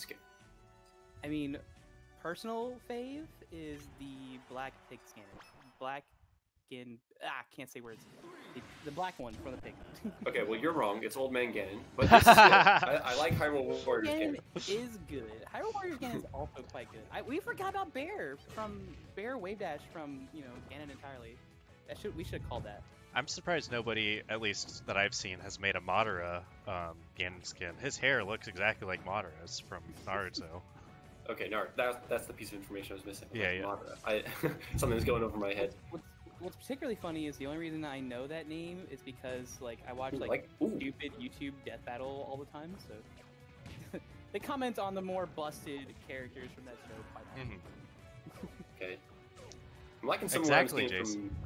skin. I mean, personal fave is the black pig skin. Black skin. Ah, can't say words. The, the black one from the pig. Okay, well you're wrong. It's Old Man Ganon, but this is. I, I like Hyrule Warriors Ganon Ganon. is good. Hyrule Warriors Ganon is also quite good. I, we forgot about Bear from Bear Wave Dash from you know Ganon entirely. That should we should have called that. I'm surprised nobody, at least that I've seen, has made a Madara um, Ganon skin. His hair looks exactly like Madara's from Naruto. Okay, no, that, that's the piece of information I was missing. Yeah, yeah. Madara. I, something was going over my head. What's, what's particularly funny is the only reason I know that name is because like I watch like, like- stupid YouTube death battle all the time, so they comment on the more busted characters from that show. Quite often. Mhm. Okay. I'm liking some Exactly, of what I'm seeing Jason. from,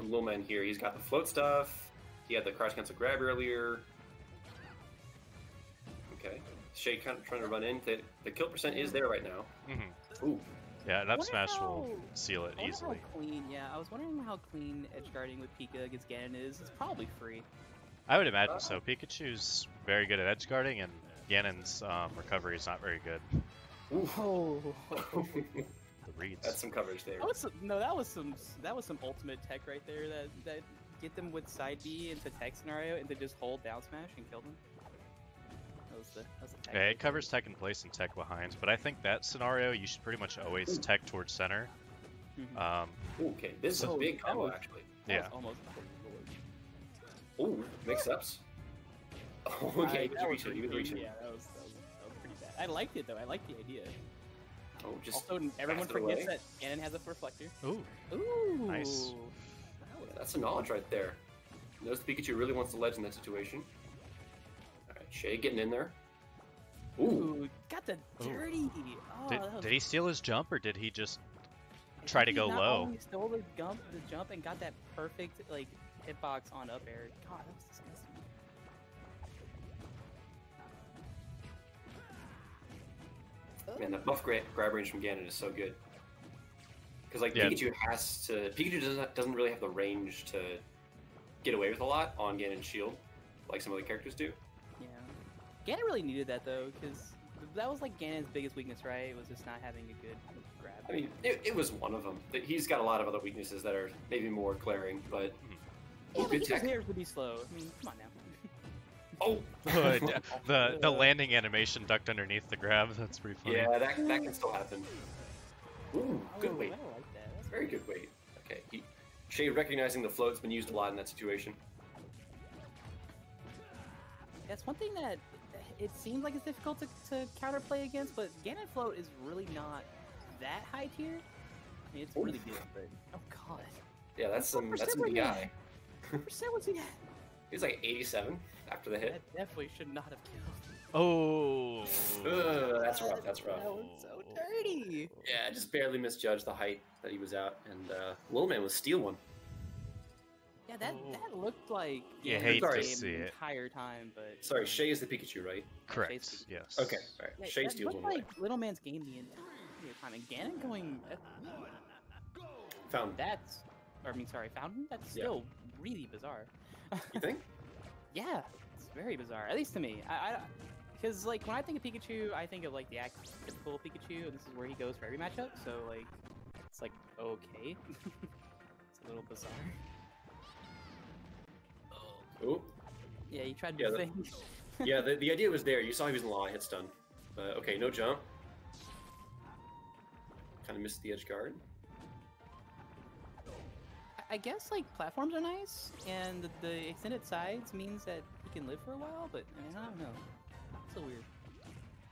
from Lil Man here. He's got the float stuff. He had the crouch cancel grab earlier. Okay. Shay kind of trying to run in. The, the kill percent is there right now. Mhm. Ooh. Yeah, an I up wonder smash will seal it I easily. how clean, yeah, I was wondering how clean edge guarding with Pika against Ganon is. It's probably free. I would imagine so. Pikachu's very good at edge guarding, and Ganon's um, recovery is not very good. Ooh. The reads. That's some coverage there. that was some, no, that was some that was some ultimate tech right there. That that get them with side B into tech scenario and then just hold down smash and kill them. That was the that was the tech. Yeah, right it covers tech in place and tech behind, but I think that scenario you should pretty much always tech towards center. there. Mhm. Um, Ooh, okay, this is a big combo was- actually. That yeah. was almost. oh, Lord. Ooh, mix ups. Oh, I- okay, that you was reach it, you pretty- reach it. Yeah, that was, that was that was pretty bad. I liked it though. I liked the idea. Oh, just oh, also, everyone forgets away. that Ganon has a reflector. ooh, Ooh, Nice. That That's some knowledge right there. Notice Pikachu really wants the ledge in that situation. Alright, Shay getting in there. Ooh, Ooh, got the Ooh. dirty. Oh, did, was did he steal his jump or did he just I try to think go he not low? only stole the jump, the jump, and got that perfect like hitbox on up air. God, that was disgusting. Man, that buff gra- grab range from Ganon is so good. Because like Yeah. Pikachu has to, Pikachu doesn't doesn't really have the range to get away with a lot on Ganon's shield, like some other characters do. Yeah, Ganon really needed that though, because that was like Ganon's biggest weakness, right? It was just not having a good grab. I mean, it, it was one of them. He's got a lot of other weaknesses that are maybe more glaring, but yeah, oh, but good he tech. deserves to be slow. I mean, come on now. Oh, oh the the landing animation ducked underneath the grab? That's pretty funny. yeah, that that can still happen. Oh, Ooh, good Oh, weight. I like that. That's Very good weight. Okay. He, Shay recognizing the float's been used a lot in that situation. That's one thing that it seems like it's difficult to, to counterplay against, but Ganon Float is really not that high tier. I mean, it's Oof. really good, but oh god, Yeah, that's some that's percent some were big you guy. what percent was he at? He's like 87 after the hit. That definitely should not have killed. Oh. Ugh, that's rough. That's rough. That was so dirty. Yeah, I just barely misjudged the height that he was out, and uh, Little Man was steal one. Yeah, that Oh. that looked like You Ganon's hate to game see the it. entire time, but Sorry, Shay is the Pikachu, right? Correct. Chase- Yes. Okay, all right. yeah, Shay that steals looked one. like Little Man's game the entire time, and Ganon going. uh, Found. That's, or I mean, sorry, Fountain. That's Yeah. still really bizarre. You think? Yeah, it's very bizarre. At least to me. I, because like when I think of Pikachu, I think of like the actual typical Pikachu, and this is where he goes for every matchup. So like, it's like okay, it's a little bizarre. Oh. Ooh. Yeah, you tried Yeah, to the- think. Yeah, the, the idea was there. You saw he was in the line, hit stun. But okay, no jump. Kind of missed the edge guard. I guess like platforms are nice, and the, the extended sides means that he can live for a while. But I, mean, I don't know. It's so weird.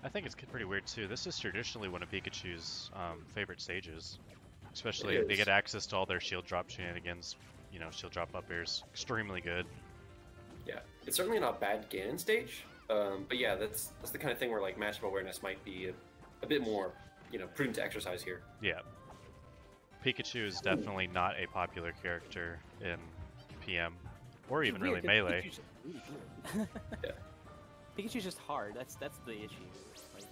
I think it's pretty weird too. This is traditionally one of Pikachu's um, favorite stages. Especially It they get access to all their shield drop shenanigans. You know, shield drop up airs. Extremely good. Yeah, it's certainly not bad Ganon stage. Um, but yeah, that's that's the kind of thing where like matchup awareness might be a, a bit more, you know, prudent to exercise here. Yeah. Pikachu is definitely not a popular character in PM, or even really melee. Pikachu's just. Yeah. Pikachu's just hard. That's that's the issue. Like,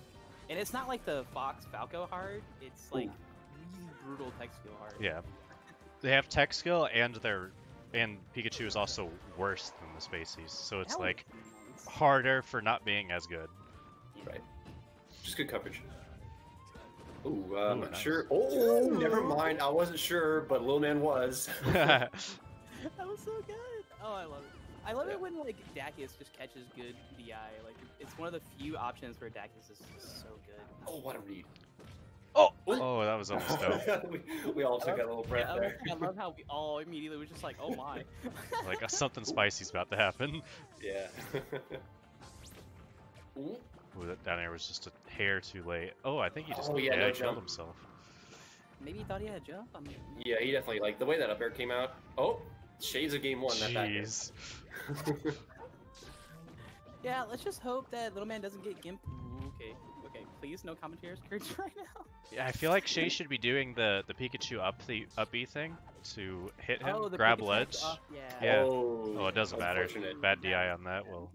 and it's not like the Fox Falco hard. It's like really brutal tech skill hard. Yeah. They have tech skill and they're and Pikachu is also worse than the spacies, so it's That like nice. harder for not being as good. Yeah. Right. Just good coverage. Ooh, uh, I'm Ooh, not nice. sure. Oh, never mind. I wasn't sure, but Lil Man was. That was so good. Oh, I love it. I love Yeah. it when like Dacus just catches good DI. Like it's one of the few options where Dacus is just so good. oh, what a read. oh, oh, that was almost dope. we, we all took a little breath Yeah, I, love, there. I love how we all immediately was just like, oh my. like uh, something spicy's about to happen. Yeah. Ooh. Ooh, that down air was just a hair too late. Oh, I think he just Oh, yeah, no he killed jump. himself. Maybe he thought he had a jump. I mean, Yeah, he definitely like the way that up air came out. Oh, shades of game one. That back air. Jeez. yeah. Let's just hope that little man doesn't get gimped. Ooh, okay, okay. Please, no commentators courage right now. Yeah, I feel like Shay should be doing the the Pikachu up the up B thing to hit him, oh, the grab Pikachu ledge. up- yeah. Yeah. Oh, Oh, it doesn't matter. Bad DI on that will